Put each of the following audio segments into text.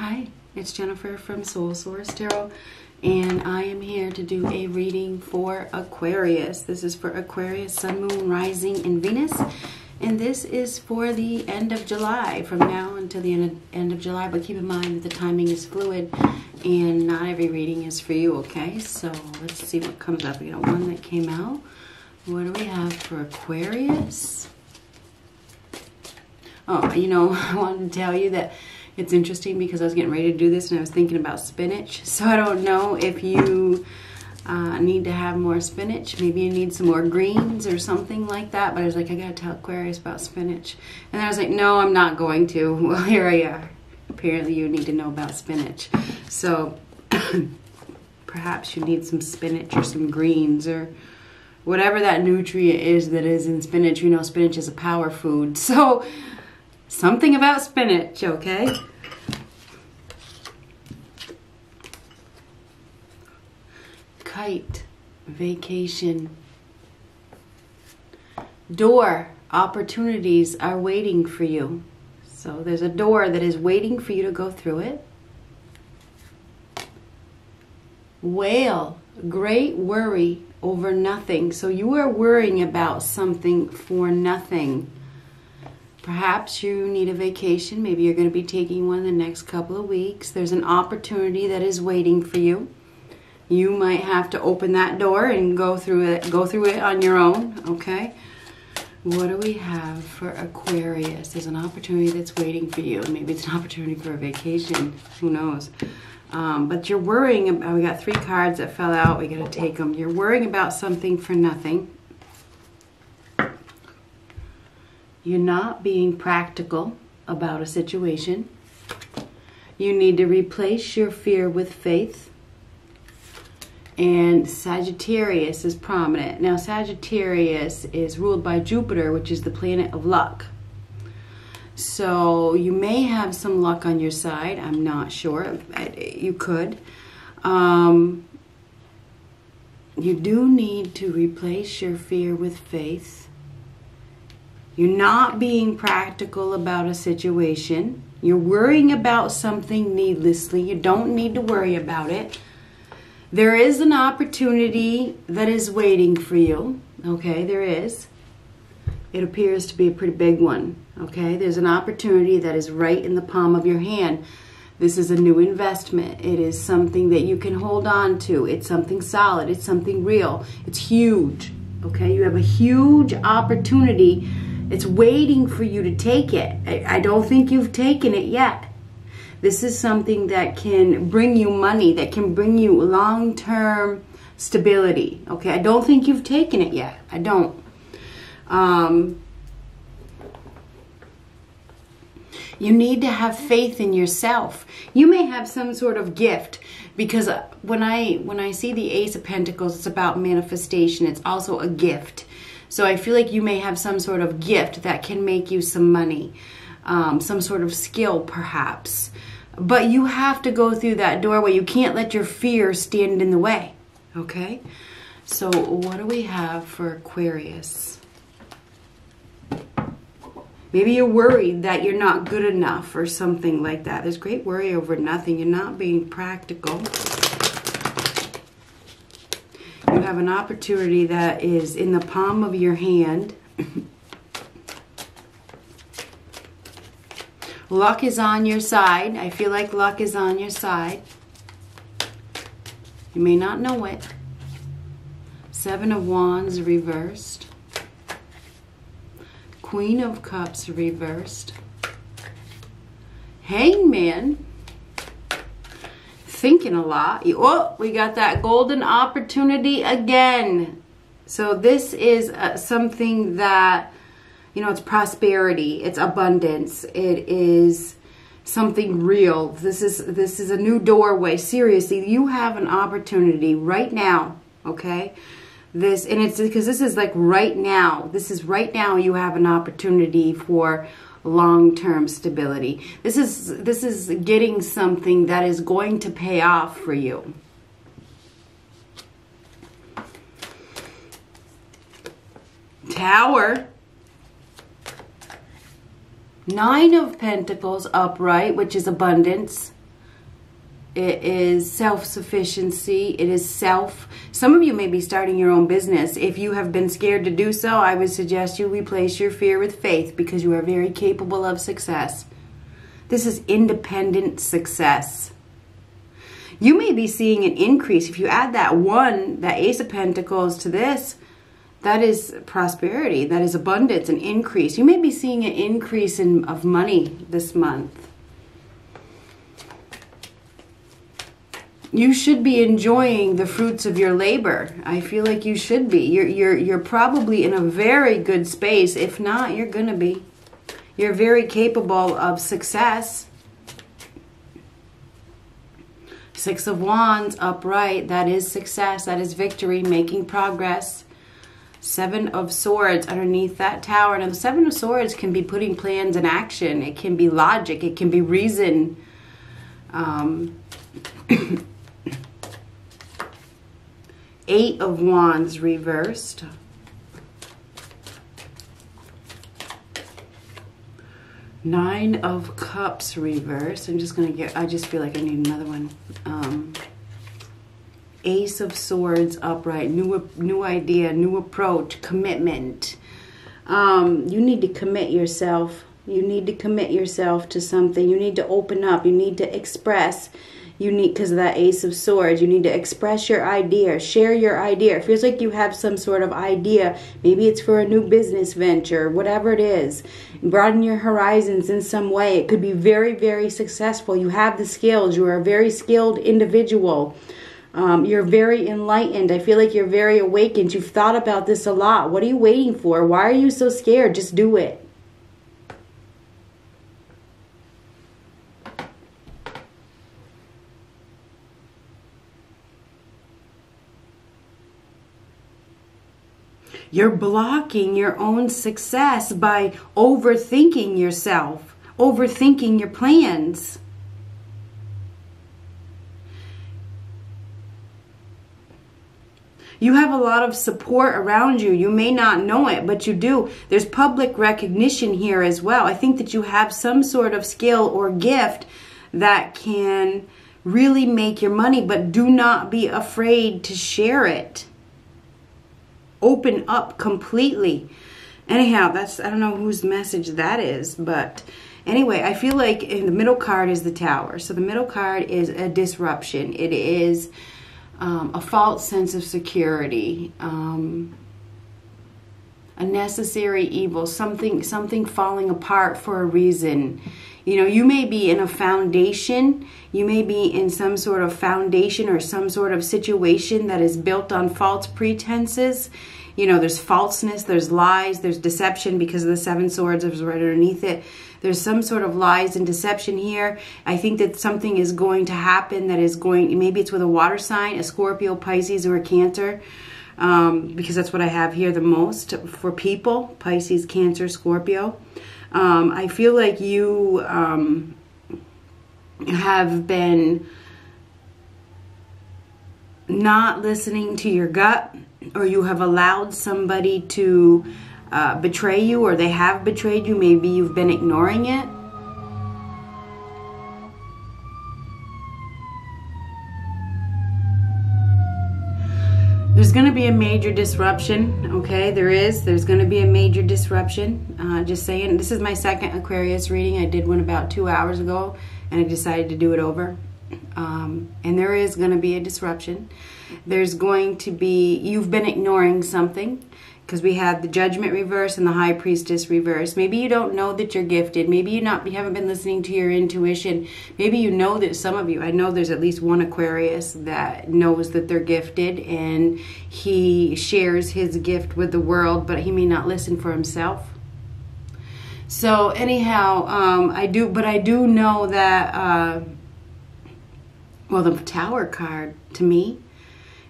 Hi, it's Jennifer from Soul Source Tarot, and I am here to do a reading for Aquarius. This is for Aquarius, Sun, Moon, Rising, and Venus, and this is for the end of July, from now until the end of, end of July. But keep in mind that the timing is fluid, and not every reading is for you, okay? So let's see what comes up. We got one that came out. What do we have for Aquarius? Oh, you know, I wanted to tell you that it's interesting because I was getting ready to do this and I was thinking about spinach. So I don't know if you uh, need to have more spinach. Maybe you need some more greens or something like that. But I was like, I gotta tell Aquarius about spinach. And I was like, no, I'm not going to. Well, here I are. Apparently you need to know about spinach. So perhaps you need some spinach or some greens or whatever that nutrient is that is in spinach. You know spinach is a power food. So something about spinach, okay? Vacation. Door, opportunities are waiting for you. So there's a door that is waiting for you to go through it. Whale, great worry over nothing. So you are worrying about something for nothing. Perhaps you need a vacation. Maybe you're going to be taking one the next couple of weeks. There's an opportunity that is waiting for you. You might have to open that door and go through it go through it on your own, okay? What do we have for Aquarius? There's an opportunity that's waiting for you. Maybe it's an opportunity for a vacation. Who knows? Um, but you're worrying about, we got three cards that fell out. We got to take them. You're worrying about something for nothing. You're not being practical about a situation. You need to replace your fear with faith. And Sagittarius is prominent. Now, Sagittarius is ruled by Jupiter, which is the planet of luck. So you may have some luck on your side. I'm not sure. You could. Um, you do need to replace your fear with faith. You're not being practical about a situation. You're worrying about something needlessly. You don't need to worry about it. There is an opportunity that is waiting for you. Okay, there is. It appears to be a pretty big one. Okay, there's an opportunity that is right in the palm of your hand. This is a new investment. It is something that you can hold on to. It's something solid. It's something real. It's huge. Okay, you have a huge opportunity. It's waiting for you to take it. I, I don't think you've taken it yet. This is something that can bring you money, that can bring you long term stability. Okay, I don't think you've taken it yet. I don't. Um, you need to have faith in yourself. You may have some sort of gift because uh, when I when I see the Ace of Pentacles, it's about manifestation. It's also a gift. So I feel like you may have some sort of gift that can make you some money, um, some sort of skill perhaps. But you have to go through that doorway. You can't let your fear stand in the way. Okay? So, what do we have for Aquarius? Maybe you're worried that you're not good enough or something like that. There's great worry over nothing. You're not being practical. You have an opportunity that is in the palm of your hand. luck is on your side. I feel like luck is on your side. You may not know it. Seven of Wands reversed. Queen of Cups reversed. Hangman. Thinking a lot. Oh, we got that golden opportunity again. So this is uh, something that, you know, it's prosperity. It's abundance. It is something real. This is this is a new doorway. Seriously, you have an opportunity right now, okay? this and it's because this is like right now this is right now you have an opportunity for long-term stability this is this is getting something that is going to pay off for you tower nine of pentacles upright which is abundance It is self sufficiency. It is self. Some of you may be starting your own business. If you have been scared to do so, I would suggest you replace your fear with faith because you are very capable of success. This is independent success. You may be seeing an increase. If you add that one, that Ace of Pentacles to this, that is prosperity, that is abundance, an increase. You may be seeing an increase in, of money this month. you should be enjoying the fruits of your labor. I feel like you should be. You're you're you're probably in a very good space. If not, you're going to be. You're very capable of success. Six of Wands upright, that is success, that is victory, making progress. Seven of Swords underneath that tower. Now, the Seven of Swords can be putting plans in action. It can be logic. It can be reason. Um, Eight of Wands reversed. Nine of Cups reversed. I'm just going to get, I just feel like I need another one. Um, Ace of Swords upright. New, new idea, new approach, commitment. Um, you need to commit yourself. You need to commit yourself to something. You need to open up. You need to express you need because of that ace of swords you need to express your idea share your idea it feels like you have some sort of idea maybe it's for a new business venture whatever it is broaden your horizons in some way it could be very very successful you have the skills you are a very skilled individual um, you're very enlightened. I feel like you're very awakened. You've thought about this a lot. What are you waiting for? Why are you so scared? Just do it. You're blocking your own success by overthinking yourself, overthinking your plans. You have a lot of support around you. You may not know it, but you do. There's public recognition here as well. I think that you have some sort of skill or gift that can really make your money, but do not be afraid to share it open up completely. Anyhow, that's I don't know whose message that is, but anyway, I feel like in the middle card is the tower. So the middle card is a disruption. It is um, a false sense of security. Um, a necessary evil, something something falling apart for a reason. You know, you may be in a foundation, you may be in some sort of foundation or some sort of situation that is built on false pretenses. You know, there's falseness, there's lies, there's deception because of the seven swords is right underneath it. There's some sort of lies and deception here. I think that something is going to happen that is going, maybe it's with a water sign, a Scorpio, Pisces, or a Cancer um, because that's what I have here the most for people Pisces, Cancer, Scorpio. Um, I feel like you um, have been not listening to your gut, or you have allowed somebody to uh, betray you, or they have betrayed you. Maybe you've been ignoring it. There's going to be a major disruption, okay? There is. There's going to be a major disruption. Uh, just saying. This is my second Aquarius reading. I did one about two hours ago, and I decided to do it over. Um, and there is going to be a disruption. There's going to be, you've been ignoring something because we have the judgment reverse and the high priestess reverse. Maybe you don't know that you're gifted. Maybe you not you haven't been listening to your intuition. Maybe you know that some of you, I know there's at least one Aquarius that knows that they're gifted and he shares his gift with the world, but he may not listen for himself. So anyhow, um, I do, but I do know that. Uh, well, the Tower card to me,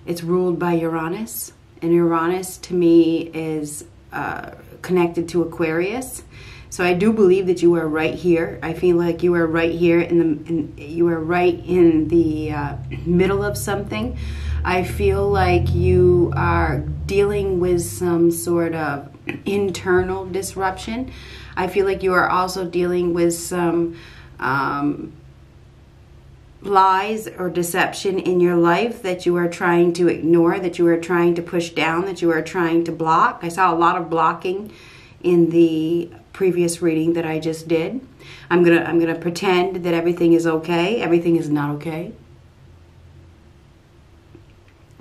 it's ruled by Uranus and Uranus to me is uh, connected to Aquarius. So I do believe that you are right here. I feel like you are right here in the in, you are right in the uh, middle of something. I feel like you are dealing with some sort of internal disruption. I feel like you are also dealing with some um, lies or deception in your life that you are trying to ignore, that you are trying to push down, that you are trying to block. I saw a lot of blocking in the previous reading that I just did. I'm going to I'm going to pretend that everything is okay. Everything is not okay.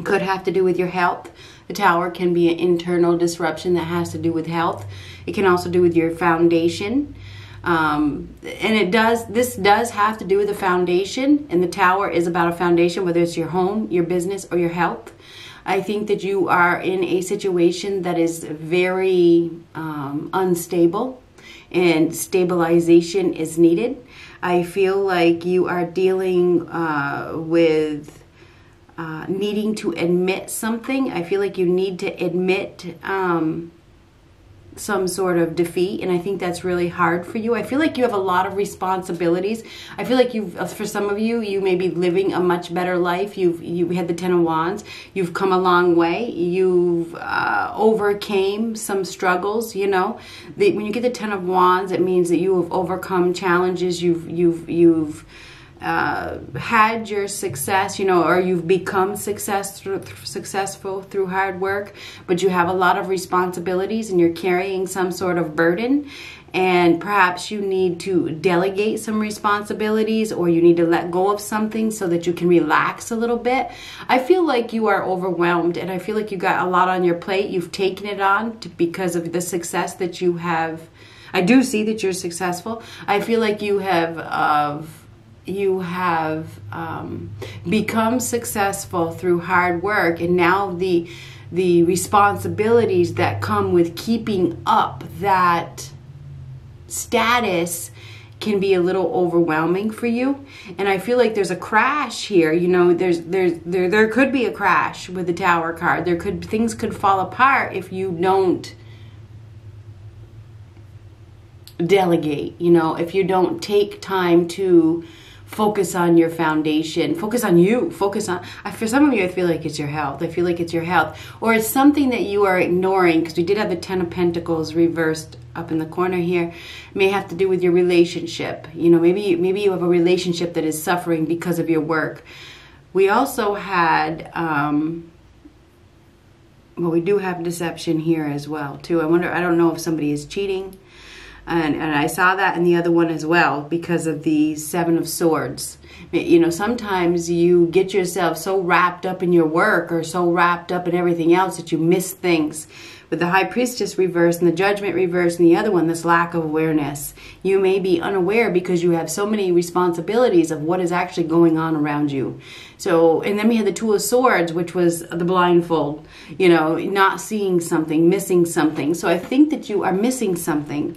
Could have to do with your health. The tower can be an internal disruption that has to do with health. It can also do with your foundation. Um, and it does this does have to do with the foundation and the tower is about a foundation whether it's your home your business or your health. I think that you are in a situation that is very um, unstable and stabilization is needed. I feel like you are dealing uh, with uh, needing to admit something. I feel like you need to admit um, some sort of defeat and i think that's really hard for you. I feel like you have a lot of responsibilities. I feel like you've for some of you you may be living a much better life. You've you had the ten of wands. You've come a long way. You've uh, overcame some struggles you know. The, when you get the ten of wands it means that you have overcome challenges. You've you've you've uh, had your success, you know, or you've become success through, successful through hard work, but you have a lot of responsibilities and you're carrying some sort of burden. And perhaps you need to delegate some responsibilities or you need to let go of something so that you can relax a little bit. I feel like you are overwhelmed and I feel like you got a lot on your plate. You've taken it on to, because of the success that you have. I do see that you're successful. I feel like you have. Uh, you have um, become successful through hard work and now the the responsibilities that come with keeping up that status can be a little overwhelming for you. And i feel like there's a crash here you know there's there's there there could be a crash with the tower card. There could things could fall apart if you don't delegate you know if you don't take time to focus on your foundation. Focus on you. Focus on for some of you i feel like it's your health. I feel like it's your health. Or it's something that you are ignoring because we did have the ten of pentacles reversed up in the corner here. May have to do with your relationship. You know maybe maybe you have a relationship that is suffering because of your work. We also had um well we do have deception here as well too. I wonder i don't know if somebody is cheating and, and I saw that in the other one as well because of the Seven of Swords. You know, sometimes you get yourself so wrapped up in your work or so wrapped up in everything else that you miss things. With the High Priestess reverse and the Judgment reverse and the other one, this lack of awareness. You may be unaware because you have so many responsibilities of what is actually going on around you. So, and then we had the Two of Swords, which was the blindfold, you know, not seeing something, missing something. So I think that you are missing something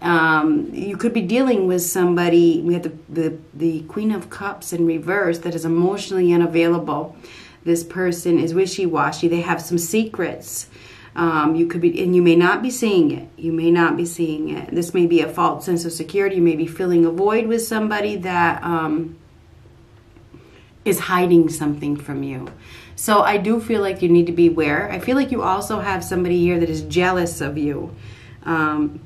um, you could be dealing with somebody. We have the, the, the Queen of Cups in reverse that is emotionally unavailable. This person is wishy washy. They have some secrets. Um, you could be, and you may not be seeing it. You may not be seeing it. This may be a false sense of security. You may be filling a void with somebody that um, is hiding something from you. So I do feel like you need to be aware. I feel like you also have somebody here that is jealous of you. Um,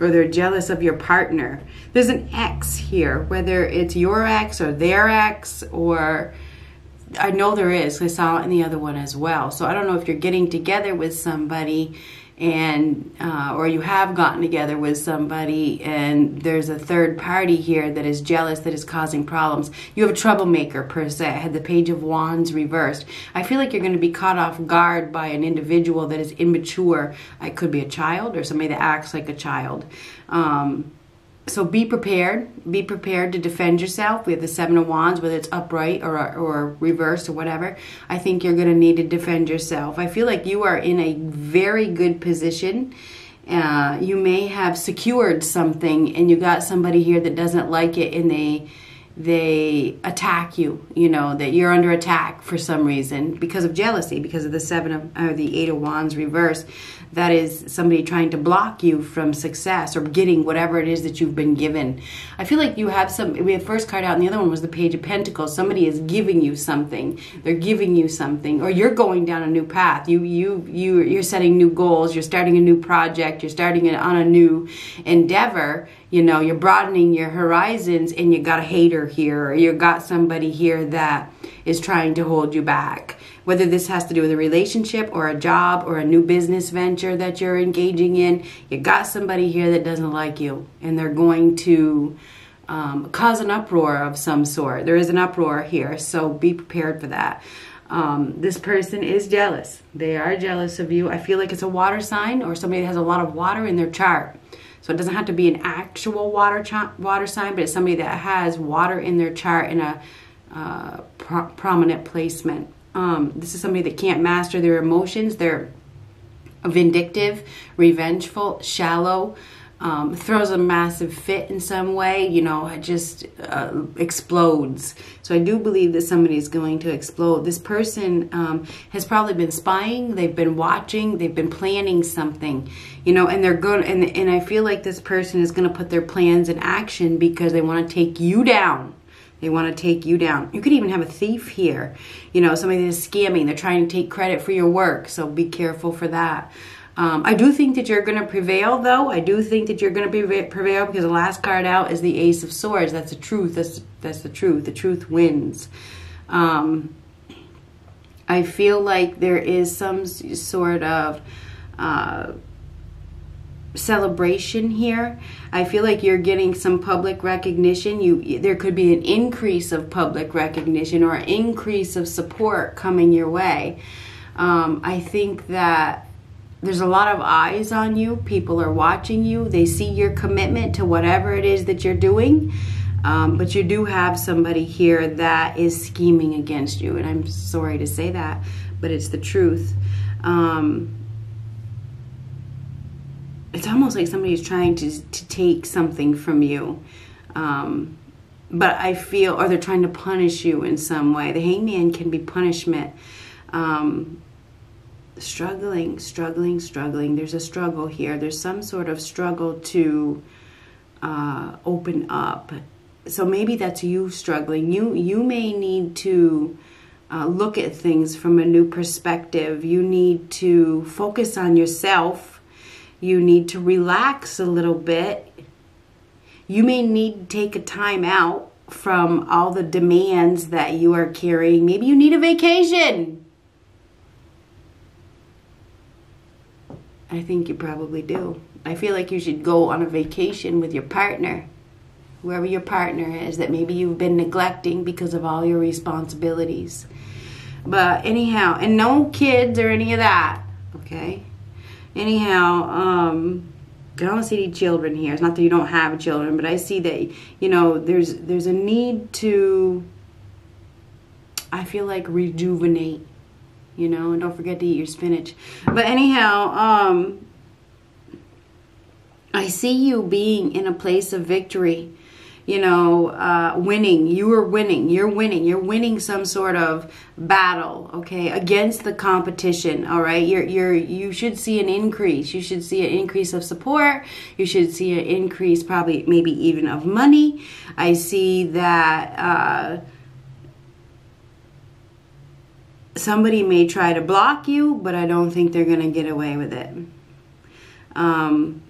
or they're jealous of your partner. There's an ex here, whether it's your ex or their ex, or I know there is. I saw it in the other one as well. So I don't know if you're getting together with somebody and uh, or you have gotten together with somebody and there's a third party here that is jealous that is causing problems. You have a troublemaker per se. I had the page of wands reversed. I feel like you're going to be caught off guard by an individual that is immature. It could be a child or somebody that acts like a child. Um, so be prepared. Be prepared to defend yourself. Have the Seven of Wands, whether it's upright or, or reversed or whatever. I think you're going to need to defend yourself. I feel like you are in a very good position. Uh, you may have secured something and you got somebody here that doesn't like it and they they attack you you know that you're under attack for some reason because of jealousy because of the seven of or the eight of wands reverse that is somebody trying to block you from success or getting whatever it is that you've been given. I feel like you have some, we have first card out and the other one was the Page of Pentacles. Somebody is giving you something. They're giving you something or you're going down a new path. You, you, you, you're setting new goals. You're starting a new project. You're starting it on a new endeavor. You know, you're broadening your horizons and you got a hater here or you got somebody here that is trying to hold you back whether this has to do with a relationship or a job or a new business venture that you're engaging in, you got somebody here that doesn't like you and they're going to um, cause an uproar of some sort. There is an uproar here, so be prepared for that. Um, this person is jealous. They are jealous of you. I feel like it's a water sign or somebody that has a lot of water in their chart. So it doesn't have to be an actual water water sign, but it's somebody that has water in their chart in a uh, pro prominent placement. Um, this is somebody that can't master their emotions. They're vindictive, revengeful, shallow, um, throws a massive fit in some way, you know, it just uh, explodes. So I do believe that somebody is going to explode. This person um, has probably been spying, they've been watching, they've been planning something, you know, and they're going, and, and I feel like this person is going to put their plans in action because they want to take you down they want to take you down. You could even have a thief here. You know, somebody that's scamming. They're trying to take credit for your work. So be careful for that. Um, I do think that you're going to prevail, though. I do think that you're going to prevail because the last card out is the Ace of Swords. That's the truth. That's that's the truth. The truth wins. Um, I feel like there is some sort of uh, celebration here. I feel like you're getting some public recognition. You there could be an increase of public recognition or increase of support coming your way. Um, I think that there's a lot of eyes on you. People are watching you. They see your commitment to whatever it is that you're doing. Um, but you do have somebody here that is scheming against you. And I'm sorry to say that, but it's the truth. Um, it's almost like somebody's trying to to take something from you. Um, but I feel, or they're trying to punish you in some way. The hangman can be punishment. Um, struggling, struggling, struggling. There's a struggle here. There's some sort of struggle to uh, open up. So maybe that's you struggling. You you may need to uh, look at things from a new perspective. You need to focus on yourself you need to relax a little bit. You may need to take a time out from all the demands that you are carrying. Maybe you need a vacation. I think you probably do. I feel like you should go on a vacation with your partner, whoever your partner is, that maybe you've been neglecting because of all your responsibilities. But anyhow, and no kids or any of that, okay? anyhow, um, I don't see any children here. It's not that you don't have children, but I see that you know there's there's a need to. I feel like rejuvenate, you know, and don't forget to eat your spinach. But anyhow, um, I see you being in a place of victory you know, uh, winning. You are winning. You're winning. You're winning some sort of battle, okay, against the competition. All right, you're you're you should see an increase. You should see an increase of support. You should see an increase, probably maybe even of money. I see that. Uh, somebody may try to block you, but I don't think they're going to get away with it. Um,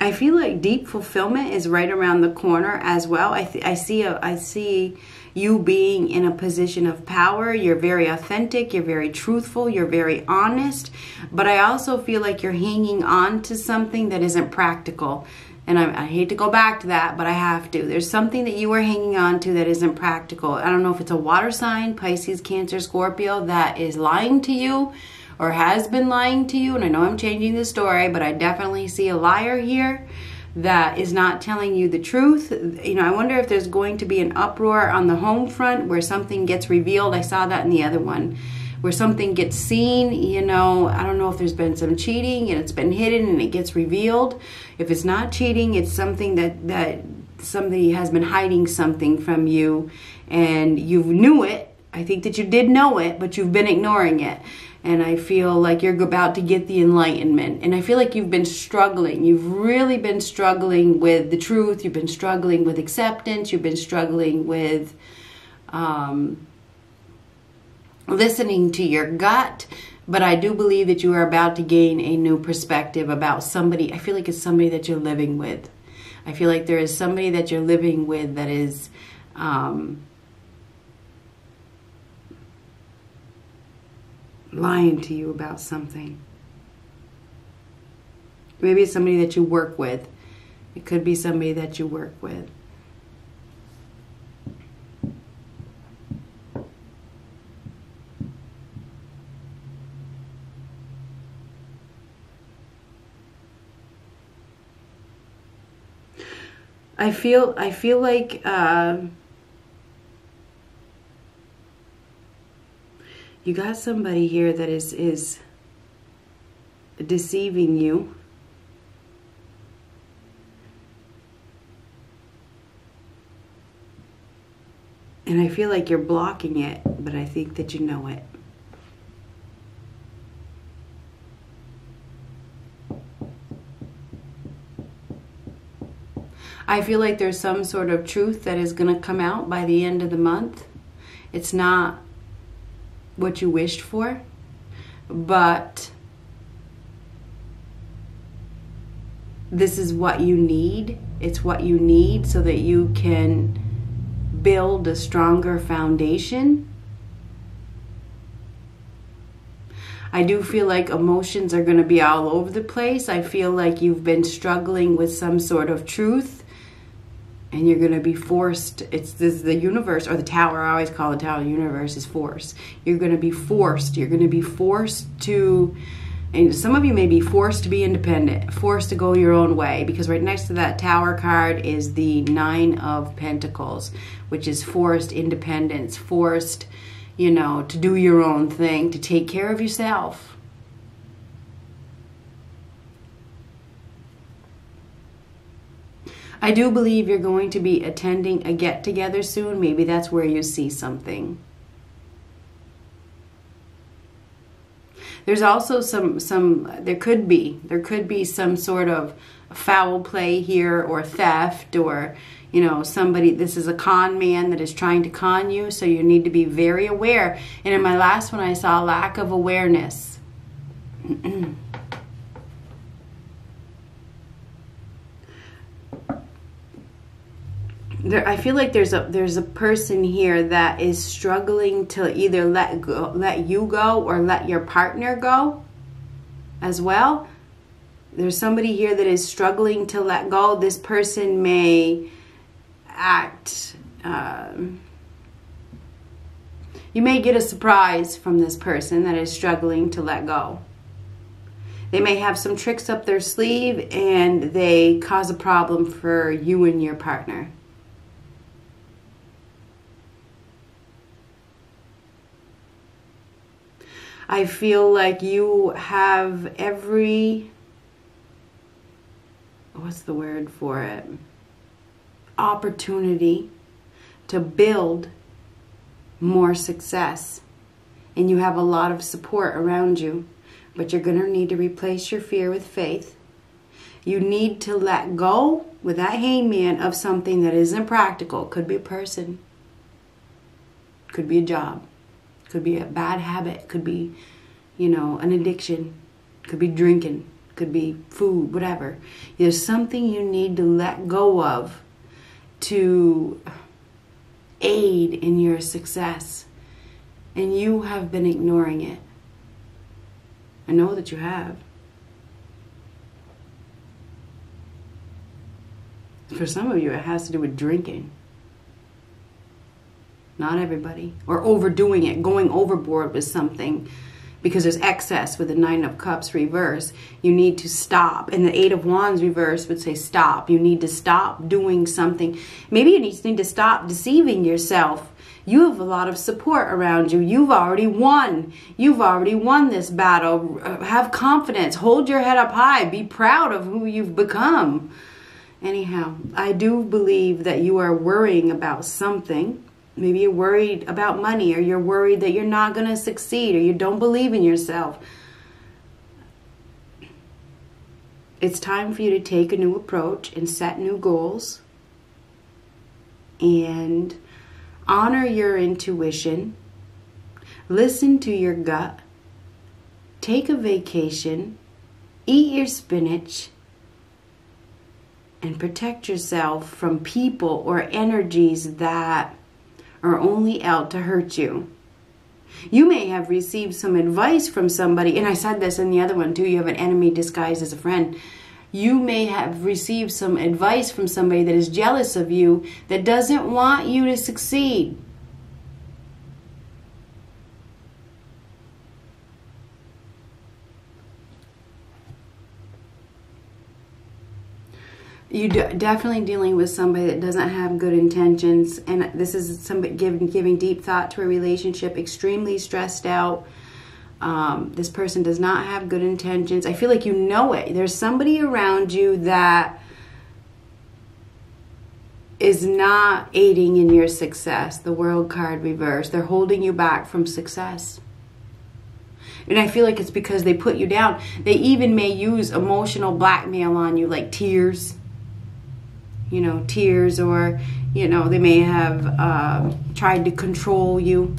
I feel like deep fulfillment is right around the corner as well. I, th- I see a, I see you being in a position of power. You're very authentic, you're very truthful, you're very honest, but I also feel like you're hanging on to something that isn't practical. And I, I hate to go back to that, but I have to. There's something that you are hanging on to that isn't practical. I don't know if it's a water sign, Pisces, Cancer, Scorpio, that is lying to you or has been lying to you, and I know I'm changing the story, but I definitely see a liar here that is not telling you the truth. You know, I wonder if there's going to be an uproar on the home front where something gets revealed. I saw that in the other one. Where something gets seen, you know, I don't know if there's been some cheating and it's been hidden and it gets revealed. If it's not cheating, it's something that that somebody has been hiding something from you and you knew it. I think that you did know it, but you've been ignoring it and I feel like you're about to get the enlightenment. And I feel like you've been struggling. You've really been struggling with the truth. You've been struggling with acceptance. You've been struggling with um, listening to your gut. But I do believe that you are about to gain a new perspective about somebody. I feel like it's somebody that you're living with. I feel like there is somebody that you're living with that is. Um, lying to you about something. Maybe it's somebody that you work with. It could be somebody that you work with. I feel I feel like uh, you got somebody here that is is deceiving you. And I feel like you're blocking it but I think that you know it I feel like there's some sort of truth that is going to come out by the end of the month. It's not what you wished for, but this is what you need. It's what you need so that you can build a stronger foundation. I do feel like emotions are going to be all over the place. I feel like you've been struggling with some sort of truth and you're going to be forced it's this the universe or the tower i always call the tower the universe is force. You're going to be forced you're going to be forced to and some of you may be forced to be independent forced to go your own way because right next to that tower card is the nine of pentacles which is forced independence forced you know to do your own thing to take care of yourself I do believe you're going to be attending a get together soon. Maybe that's where you see something. There's also some some there could be there could be some sort of foul play here or theft or you know somebody this is a con man that is trying to con you so you need to be very aware and in my last one i saw lack of awareness there I feel like there's a there's a person here that is struggling to either let go let you go or let your partner go as well. There's somebody here that is struggling to let go. This person may act um, you may get a surprise from this person that is struggling to let go. They may have some tricks up their sleeve and they cause a problem for you and your partner. I feel like you have every what's the word for it? Opportunity to build more success. And you have a lot of support around you. But you're going to need to replace your fear with faith. You need to let go with that hangman of something that isn't practical. Could be a person, could be a job, could be a bad habit, could be, you know, an addiction, could be drinking, could be food, whatever. There's something you need to let go of to aid in your success. And you have been ignoring it. I know that you have. For some of you, it has to do with drinking. Not everybody. Or overdoing it, going overboard with something because there's excess with the Nine of Cups reverse. You need to stop. And the Eight of Wands reverse would say stop. You need to stop doing something. Maybe you need to stop deceiving yourself. You have a lot of support around you. You've already won. You've already won this battle. Have confidence. Hold your head up high. Be proud of who you've become. Anyhow, I do believe that you are worrying about something Maybe you're worried about money, or you're worried that you're not going to succeed, or you don't believe in yourself. It's time for you to take a new approach and set new goals and honor your intuition. Listen to your gut. Take a vacation. Eat your spinach. And protect yourself from people or energies that are only out to hurt you. You may have received some advice from somebody, and I said this in the other one too you have an enemy disguised as a friend. You may have received some advice from somebody that is jealous of you that doesn't want you to succeed. You definitely dealing with somebody that doesn't have good intentions and this is somebody giving giving deep thought to a relationship extremely stressed out. Um, this person does not have good intentions. I feel like you know it. There's somebody around you that is not aiding in your success. The world card reverse they're holding you back from success. And I feel like it's because they put you down. They even may use emotional blackmail on you, like tears, you know, tears, or, you know, they may have uh, tried to control you.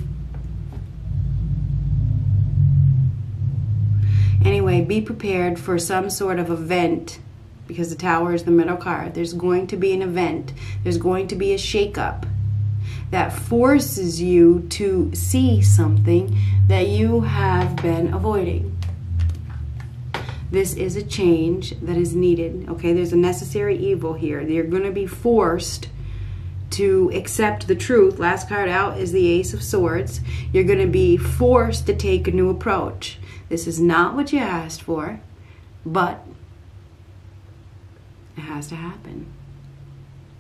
Anyway, be prepared for some sort of event because the tower is the middle card. There's going to be an event, there's going to be a shakeup that forces you to see something that you have been avoiding. This is a change that is needed. Okay, there's a necessary evil here. You're going to be forced to accept the truth. Last card out is the Ace of Swords. You're going to be forced to take a new approach. This is not what you asked for, but it has to happen.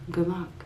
Good luck.